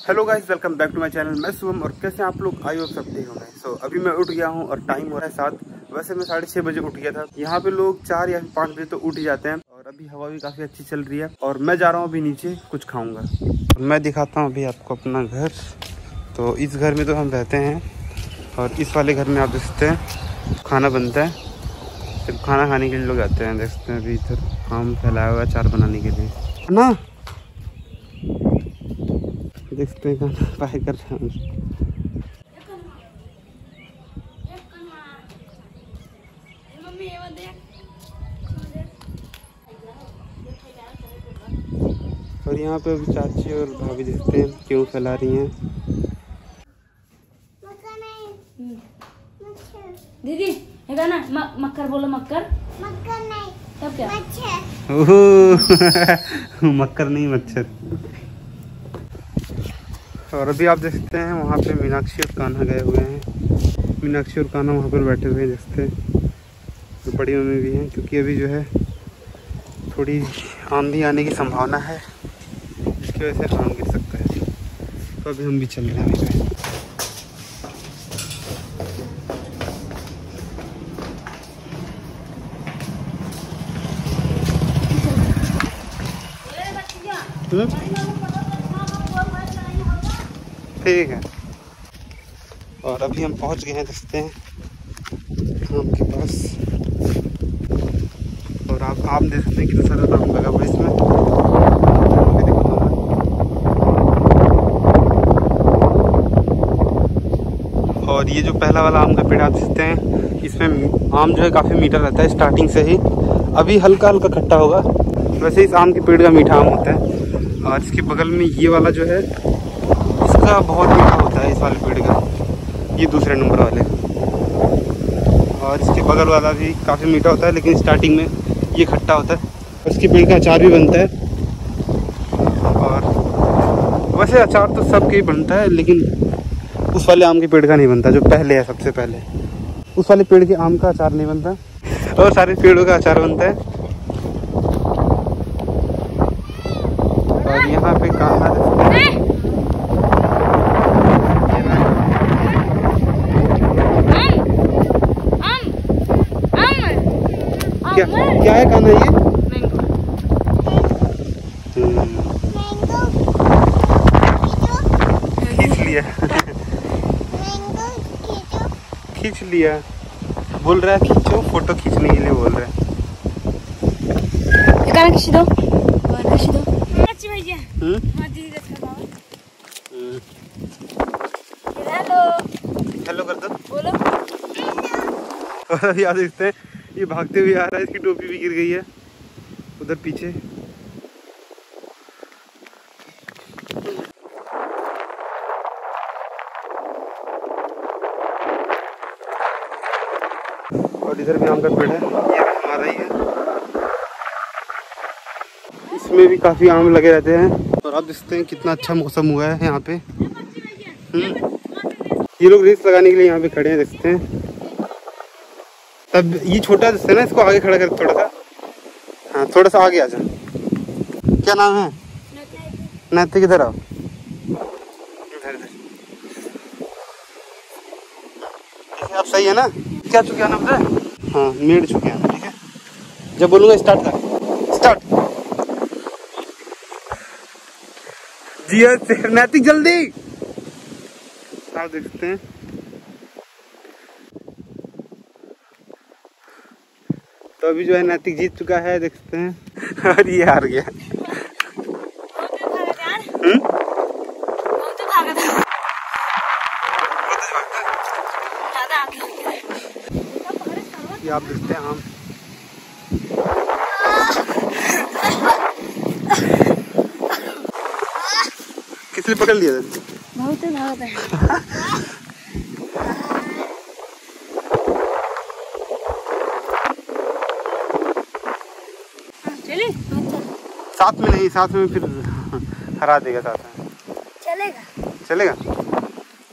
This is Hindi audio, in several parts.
Hello guys welcome back to my channel. मैं शुभम और कैसे आप लोग आई हो सब ठीक होंगे सो so, अभी मैं उठ गया हूँ और टाइम हो रहा है सात। वैसे मैं साढ़े छः बजे उठ गया था। यहाँ पे लोग चार या पाँच बजे तो उठ जाते हैं। और अभी हवा भी काफ़ी अच्छी चल रही है। और मैं जा रहा हूँ अभी नीचे कुछ खाऊँगा। मैं दिखाता हूँ अभी आपको अपना घर। तो इस घर में तो हम रहते हैं। और इस वाले घर में आप देख सकते हैं खाना बनता है। सिर्फ़ खाना खाने के लिए लोग आते हैं। देख सकते हैं अभी इधर आम फैलाया हुआ है चार बनाने के लिए। ना! देखते हैं खाना ट्राई कर रहा हूँ। और यहाँ पे अभी चाची और भाभी देखते हैं क्यों फैला रही हैं। दीदी ये गाना म- मक्कर बोलो मक्कर। मक्कर नहीं तब क्या? मच्छर। ओहो मक्कर नहीं मच्छर। और अभी आप देख सकते हैं वहाँ पे मीनाक्षी और कान्हा गए हुए हैं। मीनाक्षी और कान्हा वहाँ पर बैठे हुए हैं देख सकते हैं। तो बड़ी मम्मी भी हैं क्योंकि अभी जो है थोड़ी आंधी आने की संभावना है इसकी वजह से आम गिर सकता है। तो अभी हम भी चल रहे हैं। हम्म? ठीक है। और अभी हम पहुँच गए हैं देखते हैं आम के पास। और आप आम देख सकते हैं कितना सारा आम लगा हुआ इसमें। दिखाता। और ये जो पहला वाला आम का पेड़ आप देख सकते हैं, इसमें आम जो है काफ़ी मीठा रहता है स्टार्टिंग से ही। अभी हल्का हल्का खट्टा होगा। वैसे इस आम के पेड़ का मीठा आम होता है। और इसके बगल में ये वाला जो है इसका बहुत मीठा होता है इस वाले पेड़ का। ये दूसरे नंबर वाले। और इसके बगल वाला भी काफ़ी मीठा होता है, लेकिन स्टार्टिंग में ये खट्टा होता है। इसके पेड़ का अचार भी बनता है। और वैसे अचार तो सबके ही बनता है, लेकिन उस वाले आम के पेड़ का नहीं बनता, जो पहले है, सबसे पहले। उस वाले पेड़ के आम का अचार नहीं बनता। और सारे पेड़ों का अचार बनता है। और यहाँ पे कान्हा देखते हैं। क्या है कान्हा ये? खींच लिया। खींच लिया। बोल रहा है खींचो फ़ोटो खींचने के लिए बोल रहा है। गाना किसी दो। गाना किसी दो। अच्छी भैया। हम्म? हाँ दीदी देखा बाबा हम्म। हेलो। हेलो कर दो। बोलो। और अभी आप देखते हैं। ये भागते हुए आ रहा है, इसकी टोपी भी गिर गई है। उधर पीछे। और इधर भी आम का पेड़ है। ये भी हमारा ही है इसमें भी काफ़ी आम लगे रहते हैं। और आप देखते हैं कितना अच्छा मौसम हुआ है यहाँ पे। हम्म। ये लोग रेस लगाने के लिए यहाँ पे खड़े हैं देखते हैं। तब ये छोटा है ना इसको आगे खड़ा कर थोड़ा सा। हाँ थोड़ा सा आगे आ जा। क्या नाम है? नैतिक इधर आओ। आप सही है ना? क्या चुके हैं ना हाँ? मेड़ चुके हैं, ठीक है? जब बोलूँगा स्टार्ट कर। स्टार्ट जी नैतिक जल्दी। आप देखते हैं। तो अभी जो है नैतिक जीत चुका है देख सकते हैं। और ये हार गया। हम्म? ये आप देखते हैं आम। किस लिए पकड़ लिया था? बहुत साथ में नहीं साथ में फिर हरा देगा साथ में। चलेगा? चलेगा?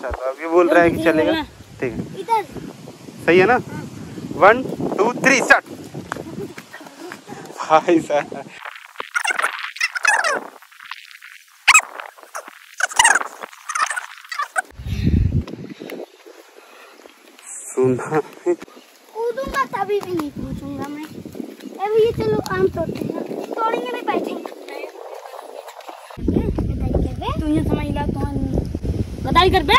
चलो अब ये बोल रहा है कि चलेगा? ठीक है। सही है ना? वन टू थ्री सट भाई सर कूदूँगा तभी भी नहीं पूछूँगा मैं। अभी ये चलो आम तोड़ते हैं। तू समझ ला तो गदाई कर बे।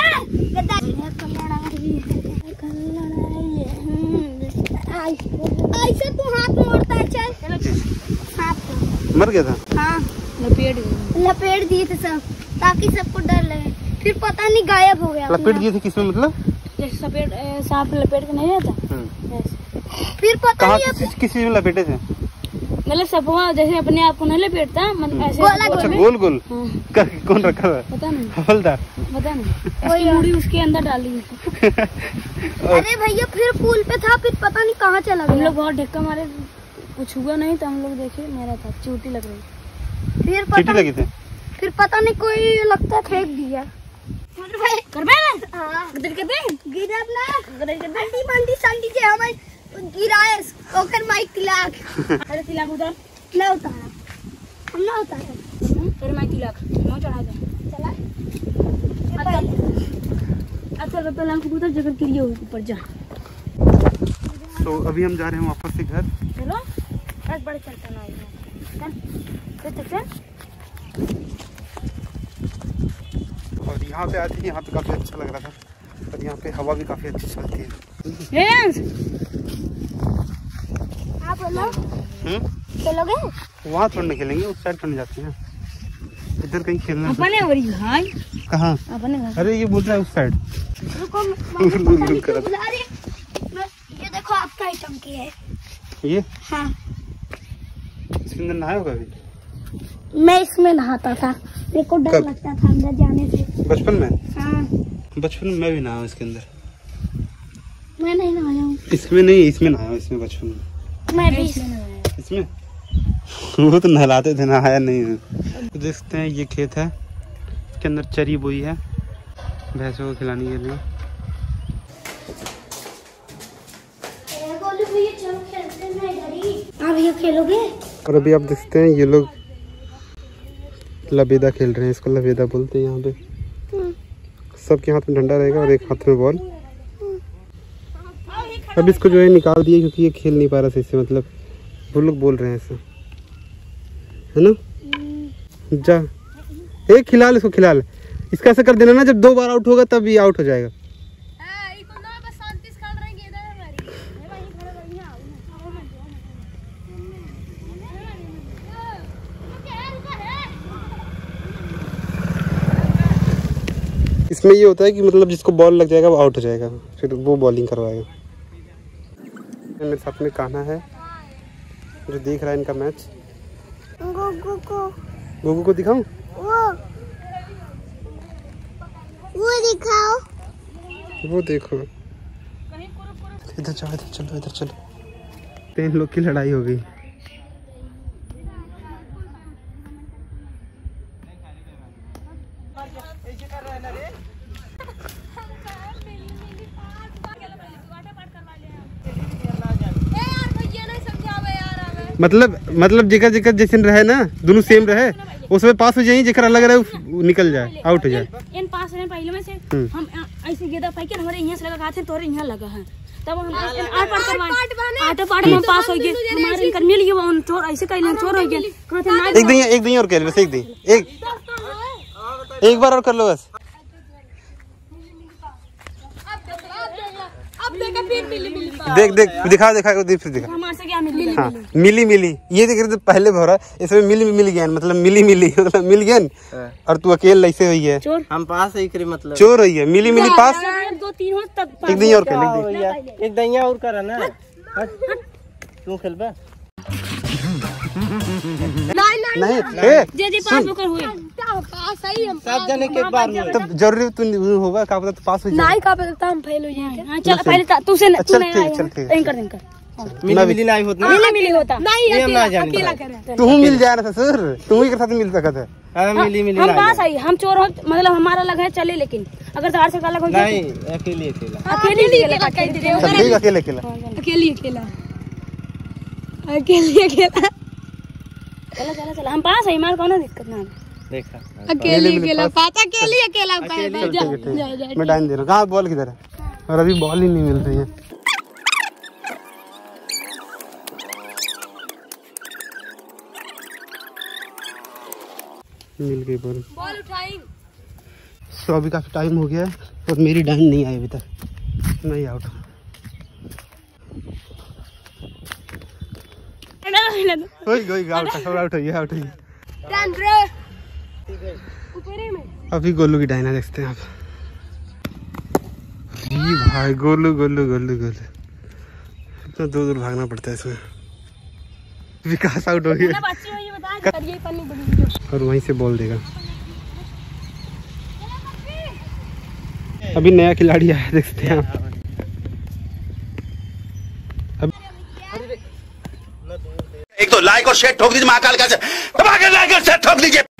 ऐसे तू हाथ मोड़ता है चल। हाथ मर गया था? हाँ। लपेट लपेट दिए थे सब ताकि सबको डर लगे। फिर पता नहीं गायब हो गया। लपेट दिए थे किसमें मतलब? जैसे सांप लपेट के नहीं रहता हम्म। फिर पता कहाँ नहीं किस चीज़ में लपेटे थे? मतलब सपवा जैसे अपने आप को नहीं लपेटता मतलब ऐसे अच्छा गोल गोल। हाँ, कौन रखा था पता नहीं। हवलदार। पता नहीं। उसकी मुड़ी उसके अंदर डाली। अरे भैया फिर पुल पे था फिर पता नहीं कहाँ चला हम लोग बहुत ढक्का मारे कुछ हुआ नहीं तो हम लोग देखे मेरा था चोटी लग रही। फिर चीटी पता लगी थी? फिर पता नहीं कोई लगता फेंक दिया। कर बे। हाँ। गदर कर बे। गिरब ना। बंडी बंडी संडी जे हमारे गिराए ओकर माइक तिलाक अरे तिलक उधर। ना उतारा हम ना उतारा फिर मैं तिलक नो चढ़ा दे। चला। अच्छा तो पहले। हमको उधर जगह के लिए ऊपर जा। तो अभी हम जा रहे हैं वापस से घर। चलो। बस बड़े चलते ना चल। चल चल और यहाँ पे आते ही यहाँ पे काफ़ी अच्छा लग रहा था। और यहाँ पे हवा भी काफ़ी अच्छी चलती है। आप बोलो। हम्म? वहाँ थोड़ी ना खेलेंगे उस साइड थोड़ी जाते हैं। इधर कहीं खेलना है। अपने वरी भाई कहाँ? अपने घर अरे ये बोल रहा है उस साइड है। ये देखो आपका ही टंकी है। ये? हाँ। इसके अंदर नहाया होगा अभी? मैं इसमें नहाता था। मेरे को डर लगता था अंदर जाने से। बचपन में? हाँ। बचपन में मैं भी नहाया इसके अंदर। मैं नहीं नहाया हूँ। इसमें नहीं इसमें नहाया इसमें बचपन में। मैं भी। इसमें वो तो नहलाते थे नहाया नहीं है। तो देखते हैं ये खेत है इसके अंदर चरी बोई है भैंसों को खिलाने के लिए। आप ये खेलोगे? और अभी आप देखते हैं ये लोग लबेदा खेल रहे हैं इसको लबेदा बोलते हैं यहाँ पे। सबके हाथ में डंडा रहेगा और एक हाथ में बॉल। अब इसको जो है निकाल दिए क्योंकि ये खेल नहीं पा रहा सही से मतलब वो लोग बोल रहे हैं ऐसा। है ना? जा। एक खिला इसको खिला ले इसका ऐसा कर देना ना, जब दो बार आउट होगा तब ये आउट हो जाएगा। इसमें ये होता है कि मतलब जिसको बॉल लग जाएगा, वो आउट हो जाएगा। फिर वो बॉलिंग करवाएगा। मेरे साथ में कान्हा है जो देख रहा है इनका मैच गोगो को। गोगो को दिखाऊँ? वो। वो दिखाओ। वो देखो। इधर जाओ इधर चलो इधर चलो। तीन लोग की लड़ाई हो गई। मतलब मतलब जेकर जेकर जैसे रहे ना दोनों सेम रहे उसमें पास हो जाए जेकर अलग रहे निकल जाए आउट हो जाए। इन पास रहे पहले में से हम्म। हम ऐसे गेदा पाई के हमारे यहाँ से लगा तोरे यहाँ लगा है। तब हम आठ पार्ट करवाए। आठ पार्ट में पास हो गए। हमारे इनकर मिल गए वो चोर ऐसे कहीं चोर हो गए। एक दिन एक दिन और कह बस एक दिन। एक एक बार और कर लो बस। देख देख दिखा दिखा दीप से दिखा हमारे से क्या मिल हाँ मिली। मिली ये देख रहे पहले भरा इसमें मिली मिल गया मतलब मिली मिली मतलब मिल गया और तू अकेले ऐसे हुई है। हम पास ही मतलब। चोर हुई है। मिली मिली पास? दो तीन हो तब एक दिन और कर एक दैया और करा ना। तू खेलबा नहीं तब ज़रूरी तू नहीं होगा का पता तू पास हो नहीं का पता हम फेल हो जाएँगे। हाँ, चल पहले ता- तू से न- तू नहीं चल ठीक। इनकर इनकर मिली मिली नहीं होत। मिले मिले होता। ये हम ना जाने तू मिल जाए ना ससुर। तू ही के साथ मिल सकता है। हाँ मिली मिली हम नहीं पास आई हम चोर हो मतलब हमारा अलग है चले लेकिन अगर धार से अलग हो जाए नहीं अकेले अकेला। अकेले अकेले चल ठीक अकेले अकेला। अकेली अकेला। अकेली अकेला। चलो चलो चलो। हम पास है हमारा दिक्कत ना? देखा। अकेली अकेला। पाता अकेली अकेला मैं डाइन दे रहा हूँ। कहाँ बॉल किधर है? और अभी बॉल ही नहीं मिल रही है। मिल गई बॉल। बॉल उठाई। सो अभी काफ़ी टाइम हो गया है और मेरी डाइन नहीं आई अभी तक। नहीं आउट कोई कोई आउट आउट हो गया आउट हो गया अभी गोलू की डायना देखते हैं आप। अरे भाई गोलू गोलू गोलू गोलू। इतना दूर दूर भागना पड़ता है इसमें। विकास आउट हो गया। बच्ची हो ये बता ये पन्नी और वहीं से बोल देगा। अभी नया खिलाड़ी आया देख सकते हैं आप। शेयर ठोक दीजिए महाकाल का से ठोक दीजिए।